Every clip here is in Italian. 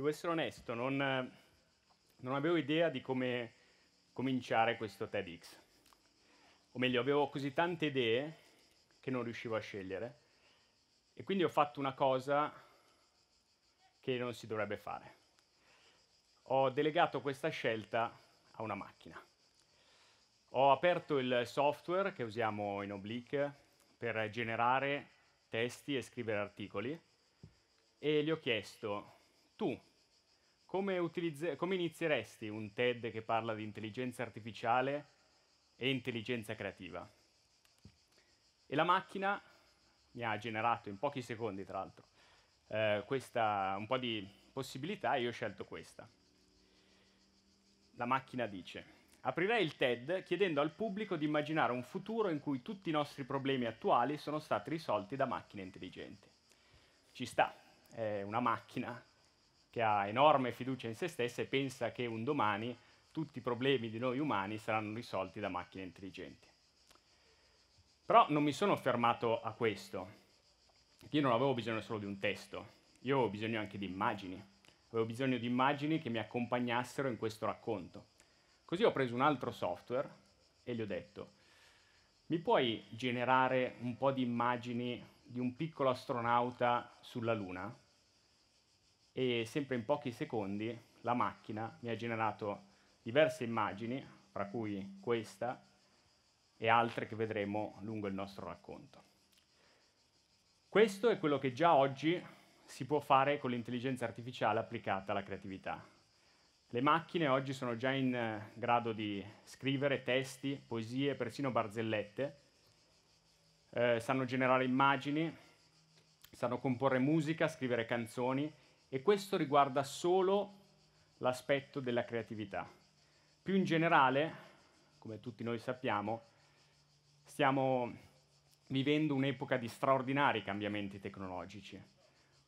Devo essere onesto, non, non avevo idea di come cominciare questo TEDx. O meglio, avevo così tante idee che non riuscivo a scegliere e quindi ho fatto una cosa che non si dovrebbe fare. Ho delegato questa scelta a una macchina. Ho aperto il software che usiamo in Oblique per generare testi e scrivere articoli e gli ho chiesto, tu come, utilizz- come inizieresti un TED che parla di intelligenza artificiale e intelligenza creativa? E la macchina mi ha generato in pochi secondi, tra l'altro, eh, questa, un po' di possibilità e io ho scelto questa. La macchina dice, aprirei il TED chiedendo al pubblico di immaginare un futuro in cui tutti i nostri problemi attuali sono stati risolti da macchine intelligenti. Ci sta, è una macchina che ha enorme fiducia in se stessa e pensa che un domani tutti i problemi di noi umani saranno risolti da macchine intelligenti. Però non mi sono fermato a questo. Io non avevo bisogno solo di un testo, io avevo bisogno anche di immagini. Avevo bisogno di immagini che mi accompagnassero in questo racconto. Così ho preso un altro software e gli ho detto, mi puoi generare un po' di immagini di un piccolo astronauta sulla Luna? E sempre in pochi secondi la macchina mi ha generato diverse immagini, fra cui questa e altre che vedremo lungo il nostro racconto. Questo è quello che già oggi si può fare con l'intelligenza artificiale applicata alla creatività. Le macchine oggi sono già in eh, grado di scrivere testi, poesie, persino barzellette, eh, sanno generare immagini, sanno comporre musica, scrivere canzoni e questo riguarda solo l'aspetto della creatività. Più in generale, come tutti noi sappiamo, stiamo vivendo un'epoca di straordinari cambiamenti tecnologici,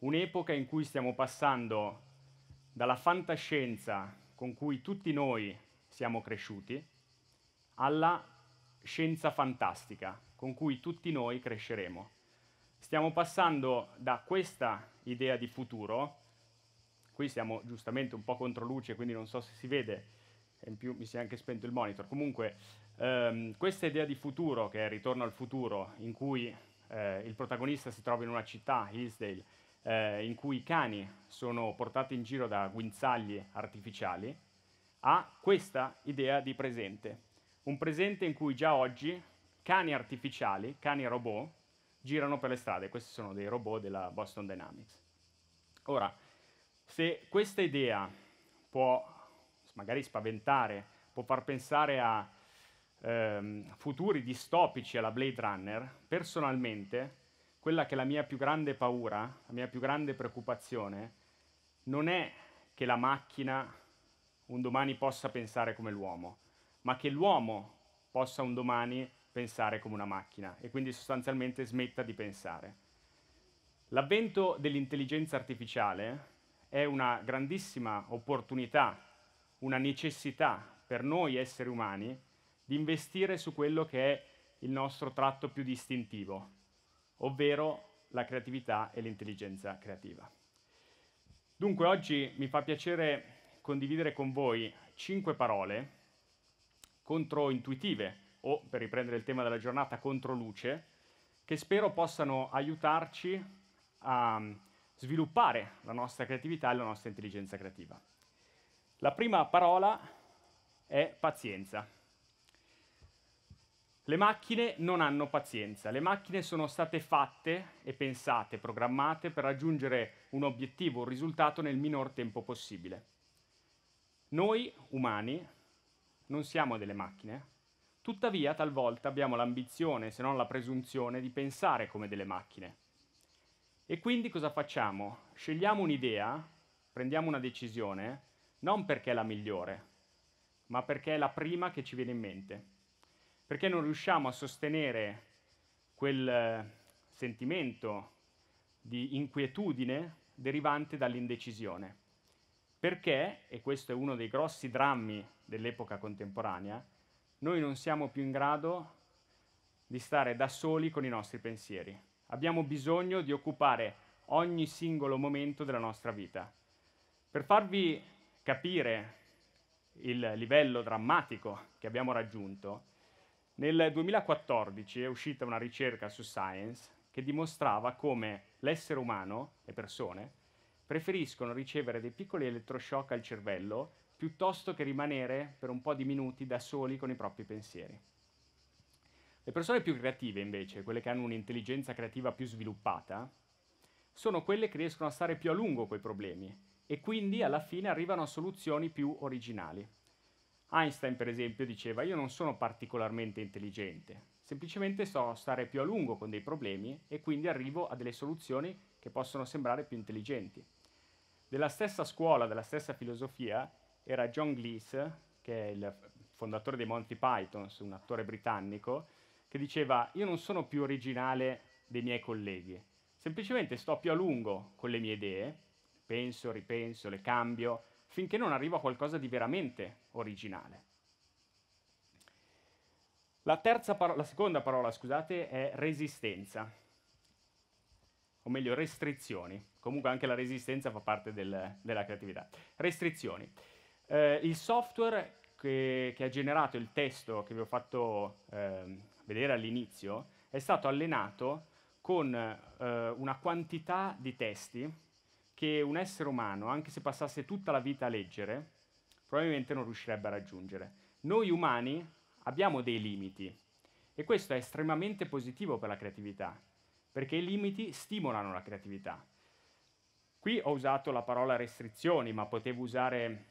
un'epoca in cui stiamo passando dalla fantascienza con cui tutti noi siamo cresciuti alla scienza fantastica con cui tutti noi cresceremo. Stiamo passando da questa idea di futuro, qui siamo giustamente un po' contro luce, quindi non so se si vede, in più mi si è anche spento il monitor, comunque ehm, questa idea di futuro, che è Ritorno al futuro, in cui eh, il protagonista si trova in una città, Hillsdale, eh, in cui i cani sono portati in giro da guinzagli artificiali, ha questa idea di presente. Un presente in cui già oggi cani artificiali, cani robot, girano per le strade. Questi sono dei robot della Boston Dynamics. Ora, se questa idea può magari spaventare, può far pensare a ehm, futuri distopici alla Blade Runner, personalmente quella che è la mia più grande paura, la mia più grande preoccupazione, non è che la macchina un domani possa pensare come l'uomo, ma che l'uomo possa un domani pensare come una macchina e quindi sostanzialmente smetta di pensare. L'avvento dell'intelligenza artificiale è una grandissima opportunità, una necessità per noi esseri umani di investire su quello che è il nostro tratto più distintivo, ovvero la creatività e l'intelligenza creativa. Dunque oggi mi fa piacere condividere con voi cinque parole controintuitive o, per riprendere il tema della giornata, controluce, che spero possano aiutarci a sviluppare la nostra creatività e la nostra intelligenza creativa. La prima parola è pazienza. Le macchine non hanno pazienza, le macchine sono state fatte e pensate, programmate per raggiungere un obiettivo, un risultato nel minor tempo possibile. Noi umani non siamo delle macchine, tuttavia talvolta abbiamo l'ambizione, se non la presunzione, di pensare come delle macchine. E quindi cosa facciamo? Scegliamo un'idea, prendiamo una decisione, non perché è la migliore, ma perché è la prima che ci viene in mente perché non riusciamo a sostenere quel eh, sentimento di inquietudine derivante dall'indecisione. Perché, e questo è uno dei grossi drammi dell'epoca contemporanea, noi non siamo più in grado di stare da soli con i nostri pensieri. Abbiamo bisogno di occupare ogni singolo momento della nostra vita. Per farvi capire il livello drammatico che abbiamo raggiunto, nel 2014 è uscita una ricerca su Science che dimostrava come l'essere umano, le persone, preferiscono ricevere dei piccoli elettroshock al cervello piuttosto che rimanere per un po' di minuti da soli con i propri pensieri. Le persone più creative, invece, quelle che hanno un'intelligenza creativa più sviluppata, sono quelle che riescono a stare più a lungo coi problemi e quindi alla fine arrivano a soluzioni più originali. Einstein, per esempio, diceva io non sono particolarmente intelligente, semplicemente so stare più a lungo con dei problemi e quindi arrivo a delle soluzioni che possono sembrare più intelligenti. Della stessa scuola, della stessa filosofia, era John Glees, che è il fondatore dei Monty Python, un attore britannico, che diceva io non sono più originale dei miei colleghi, semplicemente sto più a lungo con le mie idee, penso, ripenso, le cambio, finché non arrivo a qualcosa di veramente originale. La, paro- la seconda parola, scusate, è resistenza, o meglio restrizioni. Comunque anche la resistenza fa parte del, della creatività. Restrizioni. Eh, il software che, che, ha generato il testo che vi ho fatto eh, vedere all'inizio è stato allenato con eh, una quantità di testi che un essere umano, anche se passasse tutta la vita a leggere, probabilmente non riuscirebbe a raggiungere. Noi umani abbiamo dei limiti e questo è estremamente positivo per la creatività, perché i limiti stimolano la creatività. Qui ho usato la parola restrizioni, ma potevo usare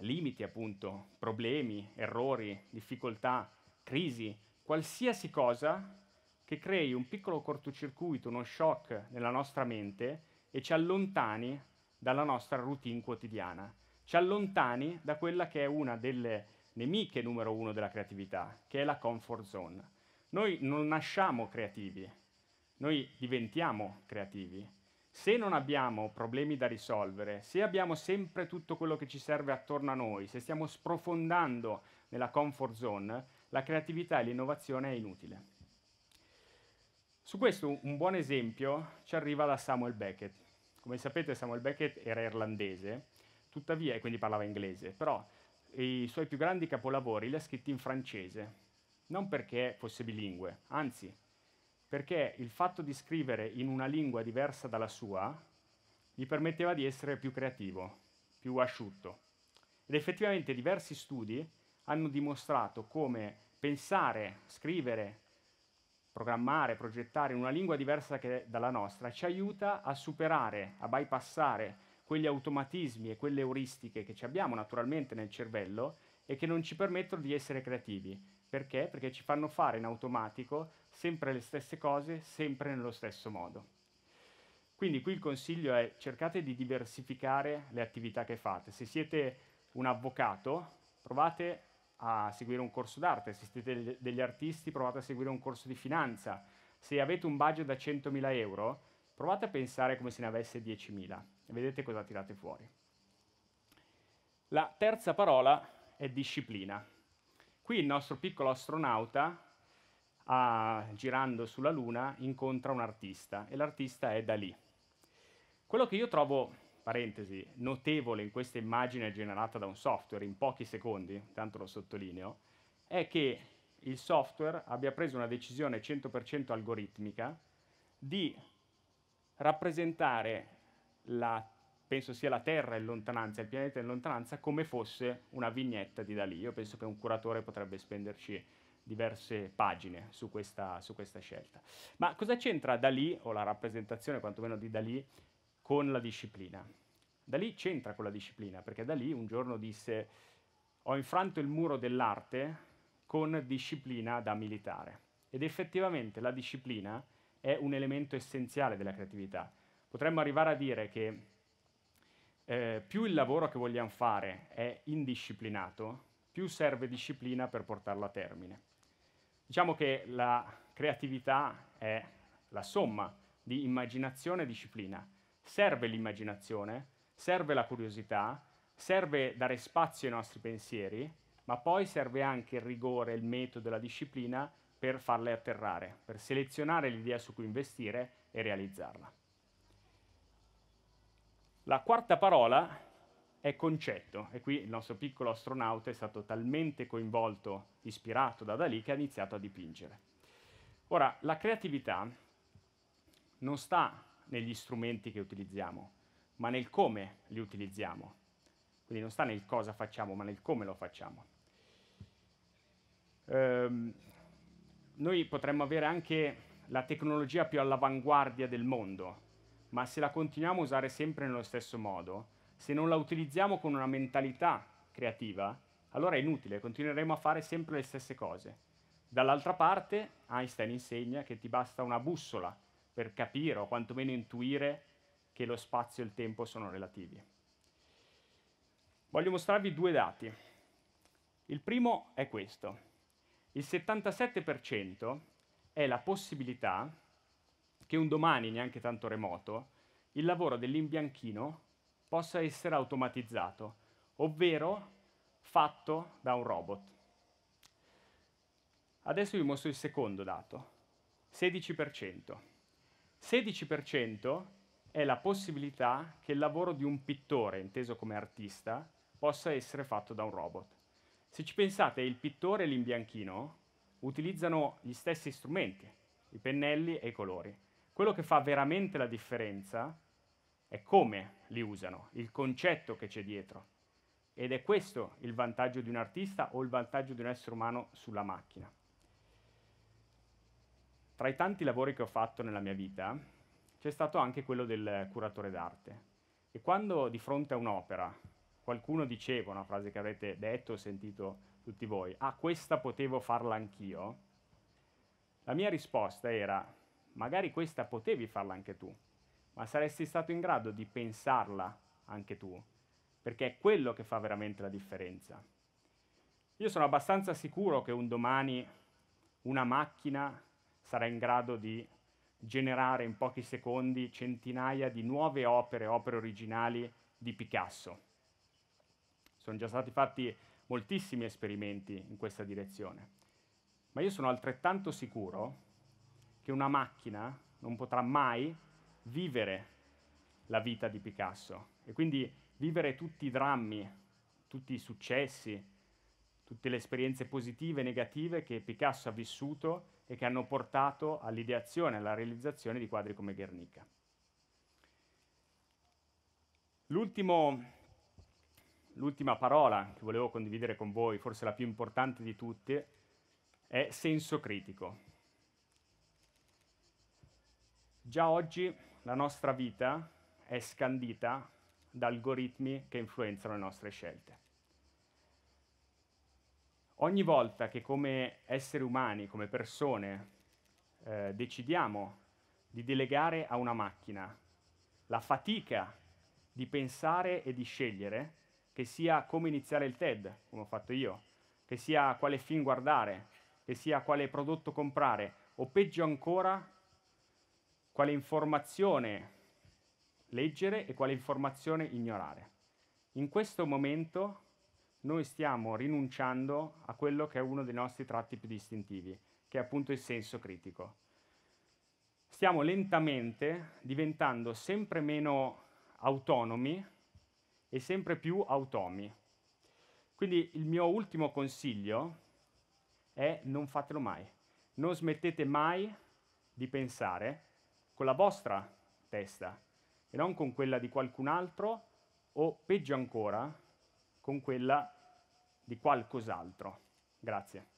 limiti, appunto, problemi, errori, difficoltà, crisi, qualsiasi cosa che crei un piccolo cortocircuito, uno shock nella nostra mente e ci allontani dalla nostra routine quotidiana, ci allontani da quella che è una delle nemiche numero uno della creatività, che è la comfort zone. Noi non nasciamo creativi, noi diventiamo creativi. Se non abbiamo problemi da risolvere, se abbiamo sempre tutto quello che ci serve attorno a noi, se stiamo sprofondando nella comfort zone, la creatività e l'innovazione è inutile. Su questo un buon esempio ci arriva da Samuel Beckett. Come sapete Samuel Beckett era irlandese, tuttavia, e quindi parlava inglese, però i suoi più grandi capolavori li ha scritti in francese, non perché fosse bilingue, anzi, perché il fatto di scrivere in una lingua diversa dalla sua gli permetteva di essere più creativo, più asciutto. Ed effettivamente diversi studi hanno dimostrato come pensare, scrivere, programmare, progettare in una lingua diversa dalla nostra ci aiuta a superare, a bypassare quegli automatismi e quelle euristiche che abbiamo naturalmente nel cervello e che non ci permettono di essere creativi. Perché? Perché ci fanno fare in automatico sempre le stesse cose, sempre nello stesso modo. Quindi qui il consiglio è cercate di diversificare le attività che fate. Se siete un avvocato, provate a seguire un corso d'arte, se siete degli artisti provate a seguire un corso di finanza, se avete un budget da 100.000 euro provate a pensare come se ne avesse 10.000 e vedete cosa tirate fuori. La terza parola è disciplina. Qui il nostro piccolo astronauta, ah, girando sulla Luna, incontra un artista e l'artista è Dalì. Quello che io trovo parentesi, notevole in questa immagine generata da un software in pochi secondi, tanto lo sottolineo, è che il software abbia preso una decisione 100% algoritmica di rappresentare la, penso sia la Terra in lontananza, il pianeta in lontananza, come fosse una vignetta di Dalì. Io penso che un curatore potrebbe spenderci diverse pagine su questa, su questa scelta. Ma cosa c'entra Dalì, o la rappresentazione quantomeno di Dalì, con la disciplina. Da lì c'entra con la disciplina, perché da lì un giorno disse ho infranto il muro dell'arte con disciplina da militare. Ed effettivamente la disciplina è un elemento essenziale della creatività. Potremmo arrivare a dire che eh, più il lavoro che vogliamo fare è indisciplinato, più serve disciplina per portarlo a termine. Diciamo che la creatività è la somma di immaginazione e disciplina serve l'immaginazione, serve la curiosità, serve dare spazio ai nostri pensieri, ma poi serve anche il rigore, il metodo, la disciplina per farle atterrare, per selezionare l'idea su cui investire e realizzarla. La quarta parola è concetto e qui il nostro piccolo astronauta è stato talmente coinvolto, ispirato da Dalì che ha iniziato a dipingere. Ora, la creatività non sta negli strumenti che utilizziamo, ma nel come li utilizziamo. Quindi non sta nel cosa facciamo, ma nel come lo facciamo. Ehm, noi potremmo avere anche la tecnologia più all'avanguardia del mondo, ma se la continuiamo a usare sempre nello stesso modo, se non la utilizziamo con una mentalità creativa, allora è inutile, continueremo a fare sempre le stesse cose. Dall'altra parte, Einstein insegna che ti basta una bussola per capire o quantomeno intuire che lo spazio e il tempo sono relativi. Voglio mostrarvi due dati. Il primo è questo. Il 77% è la possibilità che un domani, neanche tanto remoto, il lavoro dell'imbianchino possa essere automatizzato, ovvero fatto da un robot. Adesso vi mostro il secondo dato, 16%. 16% è la possibilità che il lavoro di un pittore, inteso come artista, possa essere fatto da un robot. Se ci pensate, il pittore e l'imbianchino utilizzano gli stessi strumenti, i pennelli e i colori. Quello che fa veramente la differenza è come li usano, il concetto che c'è dietro. Ed è questo il vantaggio di un artista o il vantaggio di un essere umano sulla macchina. Tra i tanti lavori che ho fatto nella mia vita c'è stato anche quello del curatore d'arte. E quando di fronte a un'opera qualcuno diceva una frase che avrete detto o sentito tutti voi, ah questa potevo farla anch'io, la mia risposta era magari questa potevi farla anche tu, ma saresti stato in grado di pensarla anche tu, perché è quello che fa veramente la differenza. Io sono abbastanza sicuro che un domani una macchina sarà in grado di generare in pochi secondi centinaia di nuove opere, opere originali di Picasso. Sono già stati fatti moltissimi esperimenti in questa direzione, ma io sono altrettanto sicuro che una macchina non potrà mai vivere la vita di Picasso e quindi vivere tutti i drammi, tutti i successi, tutte le esperienze positive e negative che Picasso ha vissuto e che hanno portato all'ideazione, alla realizzazione di quadri come Guernica. l'ultima parola che volevo condividere con voi, forse la più importante di tutte, è senso critico. Già oggi la nostra vita è scandita da algoritmi che influenzano le nostre scelte. Ogni volta che come esseri umani, come persone, eh, decidiamo di delegare a una macchina la fatica di pensare e di scegliere, che sia come iniziare il TED, come ho fatto io, che sia quale film guardare, che sia quale prodotto comprare, o peggio ancora, quale informazione leggere e quale informazione ignorare. In questo momento noi stiamo rinunciando a quello che è uno dei nostri tratti più distintivi, che è appunto il senso critico. Stiamo lentamente diventando sempre meno autonomi e sempre più automi. Quindi il mio ultimo consiglio è non fatelo mai. Non smettete mai di pensare con la vostra testa e non con quella di qualcun altro o peggio ancora con quella di qualcos'altro. Grazie.